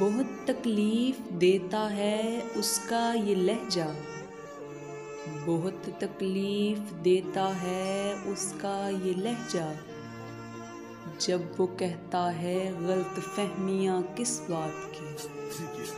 बहुत तकलीफ़ देता है उसका ये लहजा। बहुत तकलीफ़ देता है उसका ये लहजा। जब वो कहता है गलत फहमियाँ किस बात की?